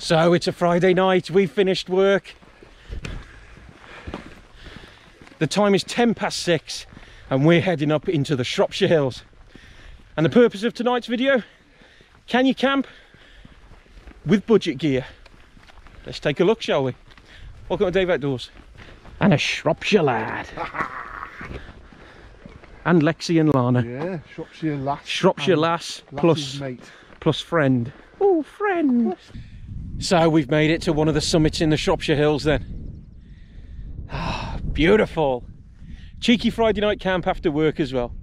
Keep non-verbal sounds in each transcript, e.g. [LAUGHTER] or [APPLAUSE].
So it's a Friday night, we've finished work. The time is 10 past six and we're heading up into the Shropshire Hills. And the purpose of tonight's video, can you camp with budget gear? Let's take a look, shall we? Welcome to Dave Outdoors. And a Shropshire lad. [LAUGHS] and Lexi and Lana. Yeah, Shropshire lass. Shropshire lass plus mate. plus friend. Oh, friend. So we've made it to one of the summits in the Shropshire Hills then. Ah, beautiful. Cheeky Friday night camp after work as well.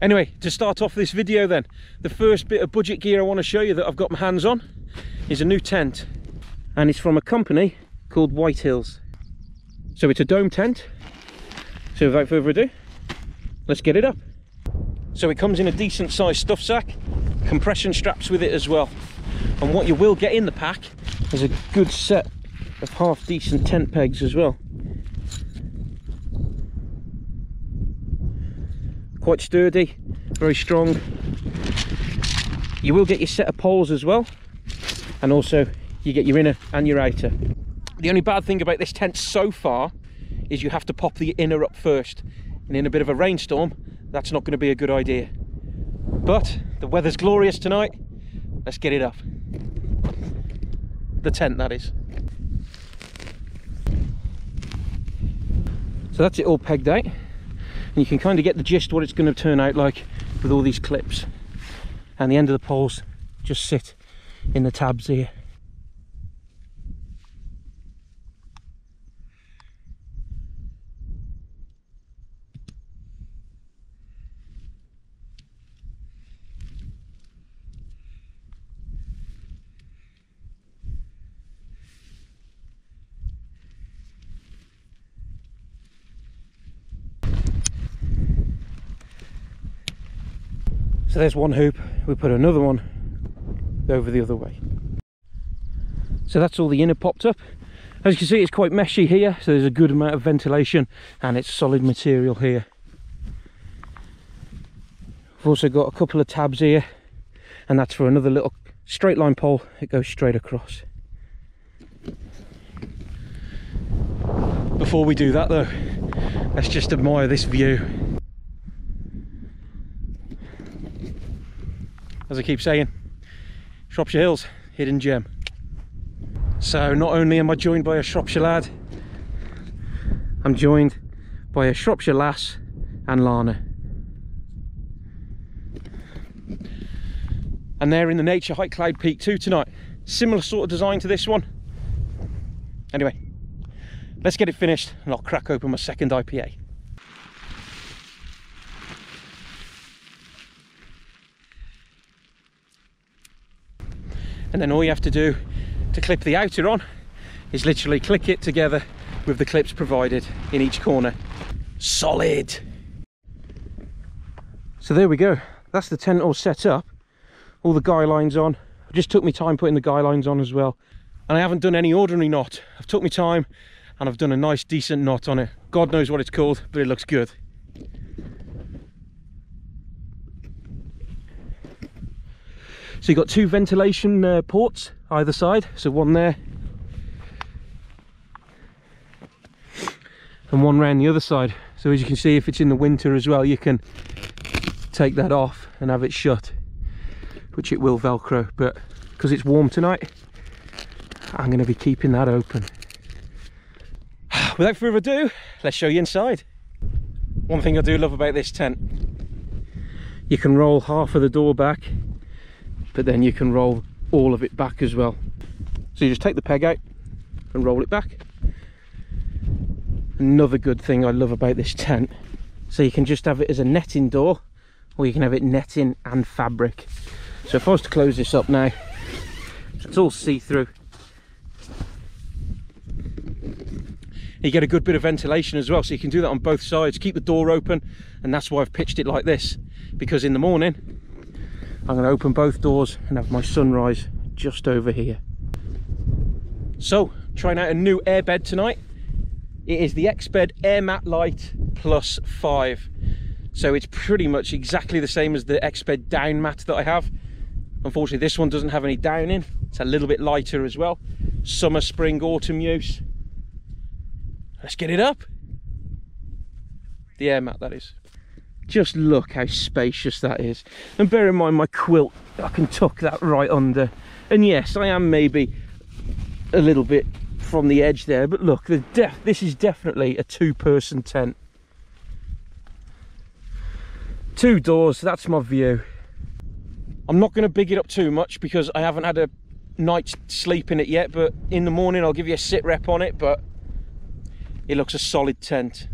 Anyway, to start off this video then, the first bit of budget gear I want to show you that I've got my hands on is a new tent. And it's from a company called Whitehills. So it's a dome tent. So without further ado, let's get it up. So it comes in a decent sized stuff sack, compression straps with it as well. And what you will get in the pack is a good set of half decent tent pegs as well. Quite sturdy, very strong. You will get your set of poles as well. And also you get your inner and your outer. The only bad thing about this tent so far is you have to pop the inner up first. And in a bit of a rainstorm, that's not going to be a good idea. But the weather's glorious tonight. Let's get it up. The tent, that is. So that's it all pegged out. And you can kind of get the gist what it's going to turn out like with all these clips. And the end of the poles just sit in the tabs here. So there's one hoop, we put another one over the other way. So that's all the inner popped up. As you can see it's quite meshy here, so there's a good amount of ventilation and it's solid material here. We've also got a couple of tabs here and that's for another little straight line pole, it goes straight across. Before we do that though, let's just admire this view. As I keep saying, Shropshire Hills, hidden gem. So not only am I joined by a Shropshire lad, I'm joined by a Shropshire lass and Lana. And they're in the Naturehike Cloud Peak 2 tonight. Similar sort of design to this one. Anyway, let's get it finished and I'll crack open my second IPA. And then all you have to do to clip the outer on is literally click it together with the clips provided in each corner. Solid. So there we go. That's the tent all set up. All the guy lines on. It just took me time putting the guy lines on as well. And i haven't done any ordinary knot. I've took me time and i've done a nice decent knot on it. God knows what it's called but it looks good So you've got two ventilation uh, ports either side, so one there and one round the other side. So as you can see, if it's in the winter as well, you can take that off and have it shut, which it will Velcro, but because it's warm tonight, I'm going to be keeping that open. [SIGHS] Without further ado, let's show you inside. One thing I do love about this tent, you can roll half of the door back but then you can roll all of it back as well. So you just take the peg out and roll it back. Another good thing I love about this tent so you can just have it as a netting door or you can have it netting and fabric. So if I was to close this up now it's all see-through. You get a good bit of ventilation as well so you can do that on both sides. Keep the door open and that's why I've pitched it like this. Because in the morning I'm going to open both doors and have my sunrise just over here. So, trying out a new airbed tonight. It is the Exped AirMat Light Plus 5. So it's pretty much exactly the same as the Exped down mat that I have, Unfortunately, this one doesn't have any downing. It's a little bit lighter as well. Summer, spring, autumn use. Let's get it up. The air mat, that is. Just look how spacious that is. And bear in mind my quilt, I can tuck that right under. And yes, I am maybe a little bit from the edge there, but look, this is definitely a two-person tent. Two doors, that's my view. I'm not going to big it up too much because I haven't had a night's sleep in it yet, but in the morning I'll give you a sit rep on it, but it looks a solid tent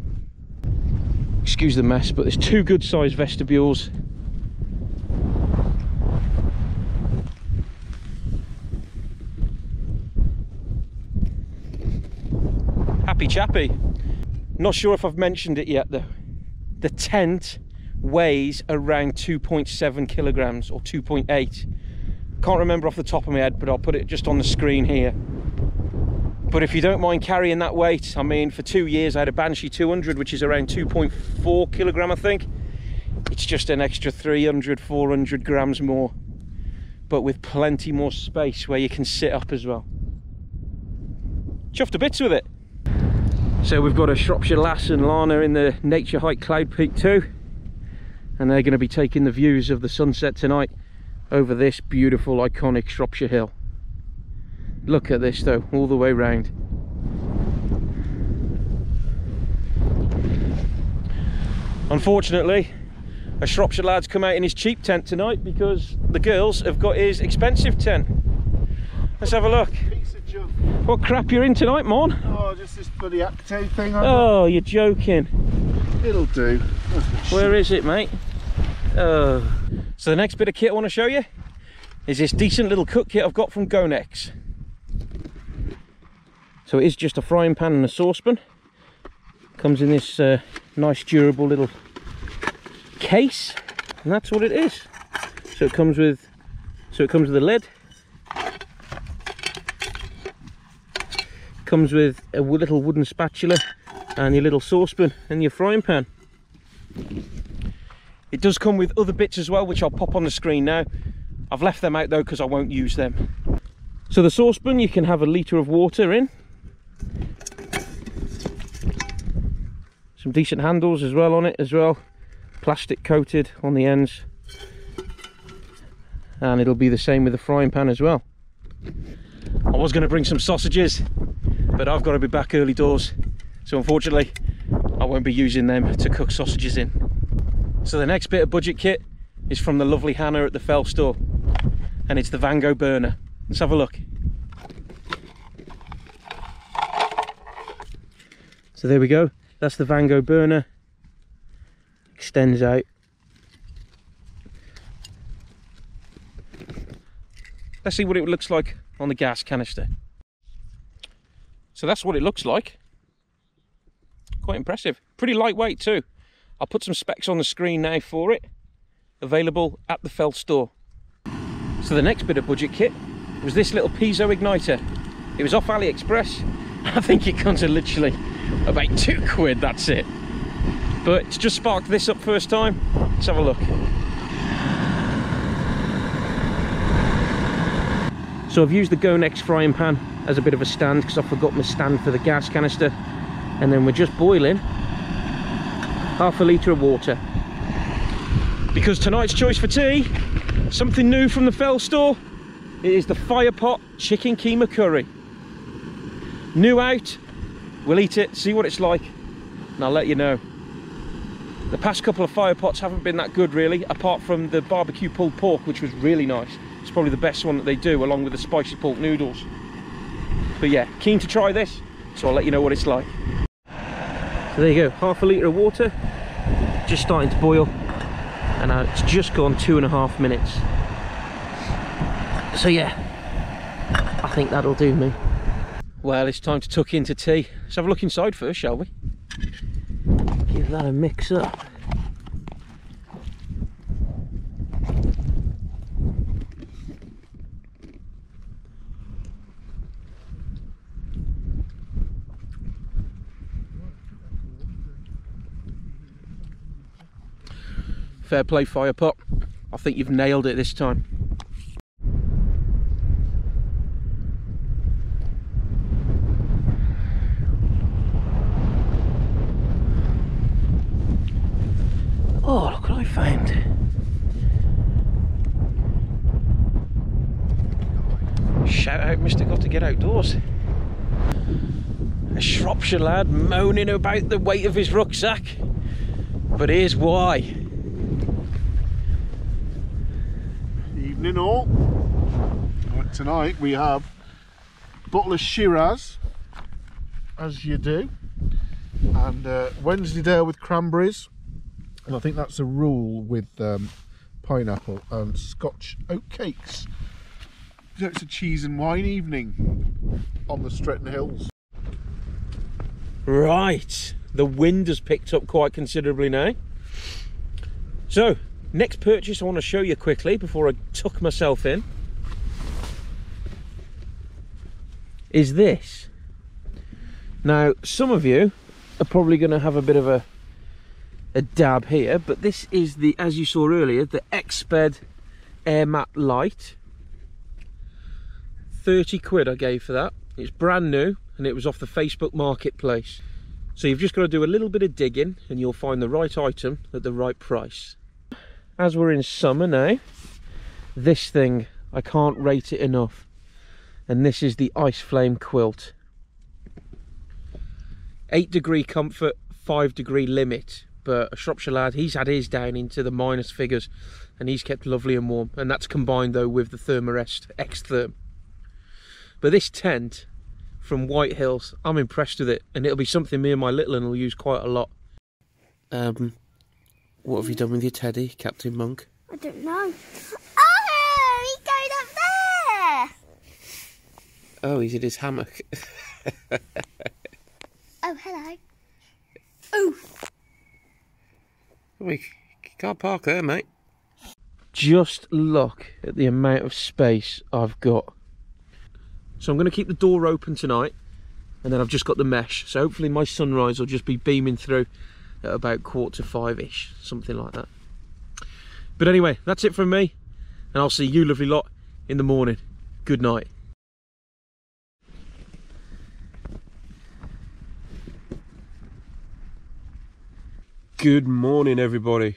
excuse the mess but there's two good sized vestibules. Happy chappy. Not sure if I've mentioned it yet though. The tent weighs around 2.7 kilograms or 2.8 can't remember off the top of my head but I'll put it just on the screen here but if you don't mind carrying that weight, I mean, for two years I had a Banshee 200, which is around 2.4 kilogram, I think. It's just an extra 300, 400 grams more, but with plenty more space where you can sit up as well. Chuffed to bits with it. So we've got a Shropshire Lass and Lana in the Naturehike Cloud Peak 2, and they're going to be taking the views of the sunset tonight over this beautiful iconic Shropshire Hill. Look at this though, all the way round. Unfortunately, a Shropshire lad's come out in his cheap tent tonight because the girls have got his expensive tent. Let's have a look. What crap you're in tonight, Mon? Oh, just this bloody Acto thing. oh, you're joking. It'll do. Where is it, mate? Oh. So the next bit of kit I want to show you is this decent little cook kit I've got from Gonex. So it is just a frying pan and a saucepan. Comes in this uh, nice durable little case, and that's what it is. So it comes with, so it comes with a lid. Comes with a little wooden spatula and your little saucepan and your frying pan. It does come with other bits as well, which I'll pop on the screen now. I've left them out though because I won't use them. So the saucepan, you can have a litre of water in some decent handles as well on it as well. Plastic coated on the ends. And it'll be the same with the frying pan as well. I was going to bring some sausages but I've got to be back early doors. So unfortunately I won't be using them to cook sausages in. So the next bit of budget kit is from the lovely Hannah at the Fellstore. And it's the Vango burner. Let's have a look. So there we go that's the Vango burner. Extends out. Let's see what it looks like on the gas canister. So that's what it looks like. Quite impressive. Pretty lightweight too. I'll put some specs on the screen now for it. Available at the Fellstore. So the next bit of budget kit was this little piezo igniter. It was off AliExpress. [LAUGHS] I think it comes to literally about two quid, that's it. But it's just sparked this up first time. Let's have a look. So I've used the Gonex frying pan as a bit of a stand because I forgot my stand for the gas canister. And then we're just boiling half a litre of water. Because tonight's choice for tea, something new from the Fellstore. It is the Firepot chicken keema curry. New out, We'll eat it, see what it's like, and I'll let you know. The past couple of Firepots haven't been that good really, apart from the barbecue pulled pork, which was really nice. It's probably the best one that they do, along with the spicy pork noodles. But yeah, keen to try this, so I'll let you know what it's like. So there you go, half a litre of water, just starting to boil, and it's just gone two and a half minutes. So yeah, I think that'll do me. Well, it's time to tuck into tea. Let's have a look inside first, shall we? Give that a mix up. Fair play Firepot. I think you've nailed it this time. I found. Shout out Mr. Got to Get Outdoors. A Shropshire lad moaning about the weight of his rucksack. But here's why. Evening all. Tonight we have bottle of Shiraz, as you do, and uh, Wensleydale with cranberries. And I think that's a rule with um, pineapple and Scotch oat cakes. So it's a cheese and wine evening on the Stretton Hills. Right, the wind has picked up quite considerably now. So, next purchase I want to show you quickly before I tuck myself in is this. Now, some of you are probably going to have a bit of a a dab here, but this is the, as you saw earlier, the Exped Air Mat Light. 30 quid I gave for that. It's brand new and it was off the Facebook Marketplace. So you've just got to do a little bit of digging and you'll find the right item at the right price. As we're in summer now, this thing, I can't rate it enough. And this is the Ice Flame Quilt. 8 degree comfort, 5 degree limit but a Shropshire lad, he's had his down into the minus figures and he's kept lovely and warm. And that's combined though with the Thermarest X-Therm. But this tent from Whitehills, I'm impressed with it and it'll be something me and my little one will use quite a lot. Um, what have you done with your teddy, Captain Monk? I don't know. Oh, he's going up there! Oh, he's in his hammock. [LAUGHS] Oh, hello. Oh, We can't park there, mate. Just look at the amount of space I've got. So I'm going to keep the door open tonight, and then I've just got the mesh. So hopefully my sunrise will just be beaming through at about quarter to five-ish, something like that. But anyway, that's it from me, and I'll see you lovely lot in the morning. Good night. Good morning, everybody.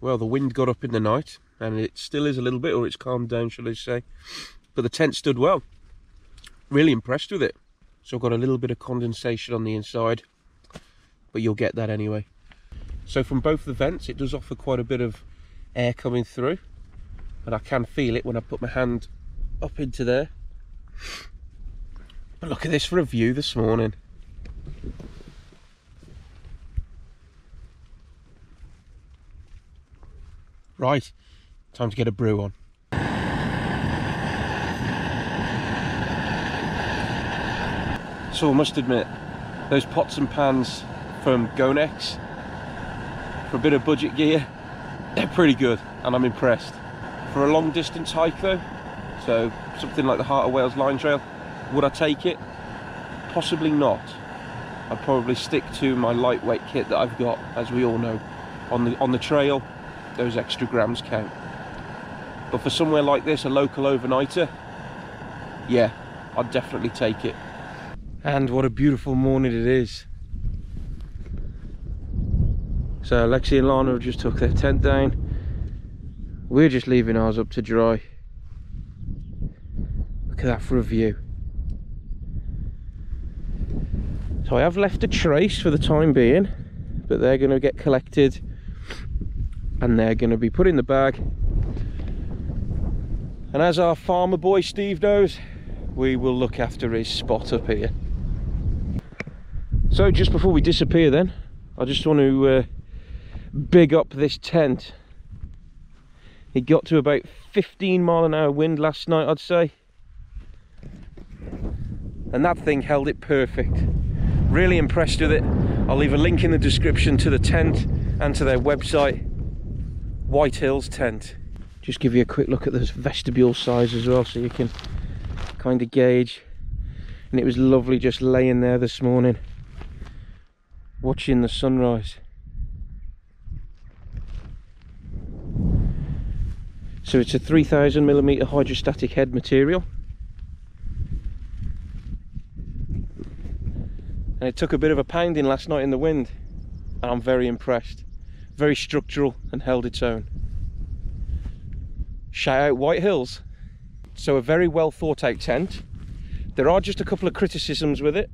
Well, the wind got up in the night, and it still is a little bit, or it's calmed down, shall I say. But the tent stood well. Really impressed with it. So I've got a little bit of condensation on the inside, but you'll get that anyway. So from both the vents, it does offer quite a bit of air coming through, and I can feel it when I put my hand up into there. But look at this for a view this morning. Right, time to get a brew on. So I must admit, those pots and pans from Gonex, for a bit of budget gear, they're pretty good and I'm impressed. For a long distance hike though, so something like the Heart of Wales Line Trail, would I take it? Possibly not. I'd probably stick to my lightweight kit that I've got, as we all know. On the on the trail, those extra grams count. But for somewhere like this, a local overnighter, yeah, I'd definitely take it. And what a beautiful morning it is. So Lexi and Lana have just took their tent down. We're just leaving ours up to dry. Look at that for a view. So I have left a trace for the time being, but they're going to get collected and they're going to be put in the bag. And as our farmer boy Steve knows, we will look after his spot up here. So just before we disappear then, I just want to uh, big up this tent. It got to about 15 mile an hour wind last night, I'd say. And that thing held it perfect. Really impressed with it. I'll leave a link in the description to the tent and to their website, Whitehills Tent. Just give you a quick look at the vestibule size as well so you can kind of gauge. And it was lovely just laying there this morning watching the sunrise. So it's a 3000 millimeter hydrostatic head material. And it took a bit of a pounding last night in the wind. And I'm very impressed. very structural and held its own. Shout out Whitehills. So a very well thought out tent. There are just a couple of criticisms with it,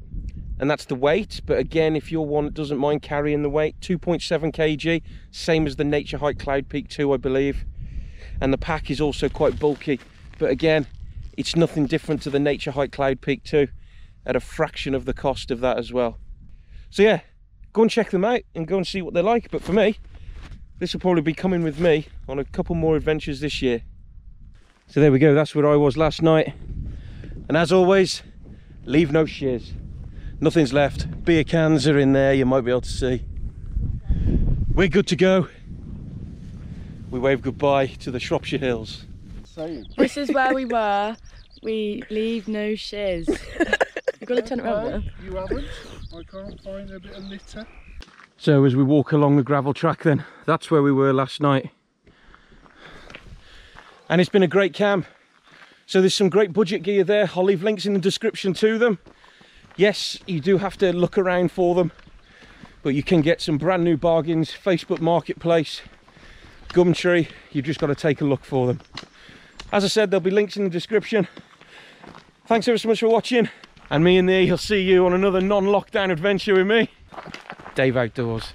and that's the weight. But again, if you're one that doesn't mind carrying the weight, 2.7 kg, same as the Naturehike Cloud Peak 2, I believe. And the pack is also quite bulky. But again, it's nothing different to the Naturehike Cloud Peak 2 at a fraction of the cost of that as well. So yeah, go and check them out and go and see what they're like. But for me, this will probably be coming with me on a couple more adventures this year. So there we go, that's where I was last night. And as always, leave no shiz. Nothing's left. Beer cans are in there, you might be able to see. We're good to go. We wave goodbye to the Shropshire Hills. Saying. This is where we were. We leave no shiz. You've got to turn it around No, now. you haven't. I can't find a bit of litter. So as we walk along the gravel track then, that's where we were last night. And it's been a great camp. So there's some great budget gear there. I'll leave links in the description to them. Yes, you do have to look around for them, but you can get some brand new bargains. Facebook Marketplace, Gumtree, you've just got to take a look for them. As I said, there'll be links in the description. Thanks ever so much for watching. And me and thee, will see you on another non-lockdown adventure with me. Dave Outdoors.